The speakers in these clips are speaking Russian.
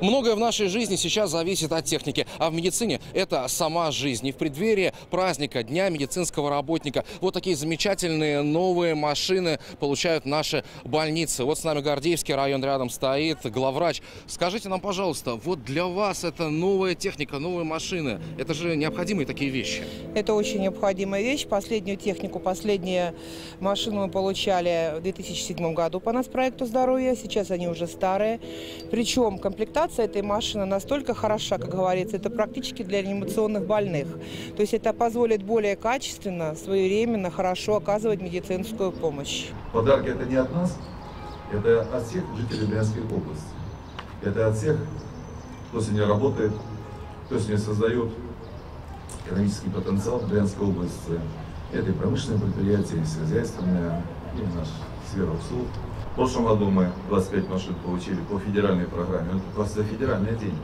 Многое в нашей жизни сейчас зависит от техники, а в медицине это сама жизнь. И в преддверии праздника Дня медицинского работника вот такие замечательные новые машины получают наши больницы. Вот с нами Гордеевский район рядом стоит, главврач. Скажите нам, пожалуйста, вот для вас это новая техника, новые машины, это же необходимые такие вещи. Это очень необходимая вещь. Последнюю технику, последние машины мы получали в 2007 году по нас проекту здоровья. Сейчас они уже старые. Причем комплектация этой машины настолько хороша, как говорится, это практически для реанимационных больных. То есть это позволит более качественно, своевременно, хорошо оказывать медицинскую помощь. Подарки это не от нас, это от всех жителей Брянской области. Это от всех, кто сегодня работает, кто сегодня создает экономический потенциал Брянской области. Это и промышленные предприятия, и сельскохозяйственные, и наш сфера услуг. В прошлом году мы 25 машин получили по федеральной программе. Это просто федеральные деньги.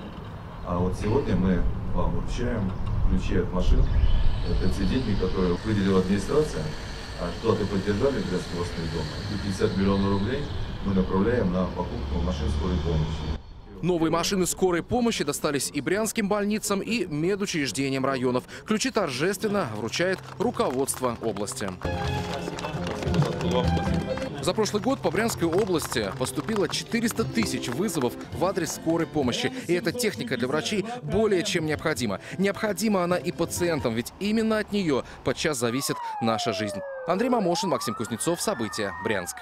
А вот сегодня мы вам вручаем ключи от машин. Это те деньги, которые выделила администрация, а платы поддержали Брянский областной дом. И 50 миллионов рублей мы направляем на покупку машин скорой помощи. Новые машины скорой помощи достались и брянским больницам, и медучреждениям районов. Ключи торжественно вручает руководство области. За прошлый год по Брянской области поступило 400 тысяч вызовов в адрес скорой помощи. И эта техника для врачей более чем необходима. Необходима она и пациентам, ведь именно от нее подчас зависит наша жизнь. Андрей Мамошин, Максим Кузнецов. События. Брянск.